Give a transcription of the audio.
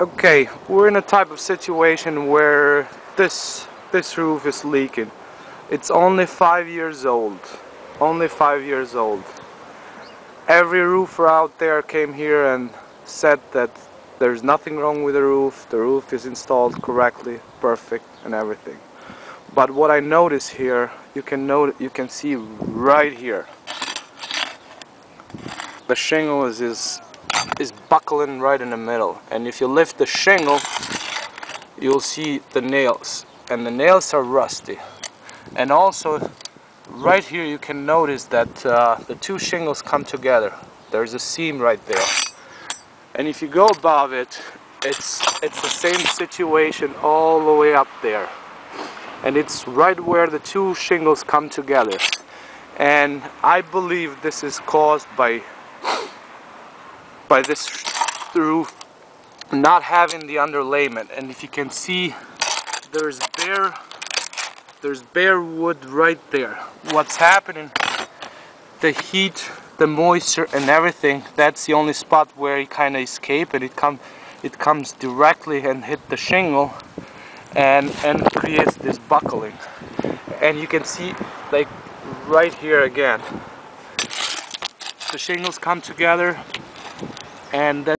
Okay, we're in a type of situation where this this roof is leaking. It's only five years old. Only five years old. Every roofer out there came here and said that there's nothing wrong with the roof. The roof is installed correctly, perfect, and everything. But what I notice here, you can note, you can see right here. The shingle is, is buckling right in the middle. And if you lift the shingle you'll see the nails. And the nails are rusty. And also right here you can notice that uh, the two shingles come together. There's a seam right there. And if you go above it it's it's the same situation all the way up there. And it's right where the two shingles come together. And I believe this is caused by by this roof not having the underlayment. And if you can see there's bare there's bare wood right there. What's happening the heat the moisture and everything that's the only spot where it kind of escape and it come it comes directly and hit the shingle and and creates this buckling. And you can see like right here again. The shingles come together and